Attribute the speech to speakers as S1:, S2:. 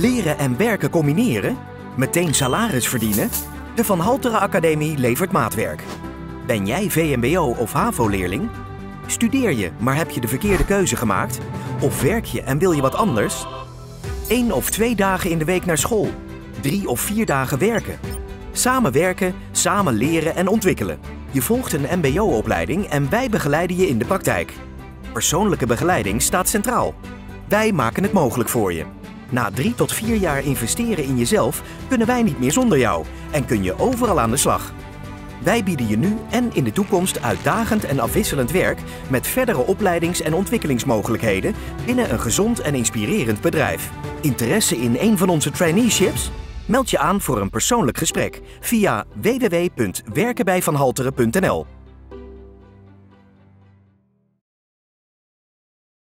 S1: Leren en werken combineren? Meteen salaris verdienen? De Van Halteren Academie levert maatwerk. Ben jij VMBO of HAVO-leerling? Studeer je, maar heb je de verkeerde keuze gemaakt? Of werk je en wil je wat anders? Eén of twee dagen in de week naar school. Drie of vier dagen werken. Samen werken, samen leren en ontwikkelen. Je volgt een MBO-opleiding en wij begeleiden je in de praktijk. Persoonlijke begeleiding staat centraal. Wij maken het mogelijk voor je. Na drie tot vier jaar investeren in jezelf kunnen wij niet meer zonder jou en kun je overal aan de slag. Wij bieden je nu en in de toekomst uitdagend en afwisselend werk met verdere opleidings- en ontwikkelingsmogelijkheden binnen een gezond en inspirerend bedrijf. Interesse in een van onze traineeships? Meld je aan voor een persoonlijk gesprek via www.werkenbijvanhalteren.nl.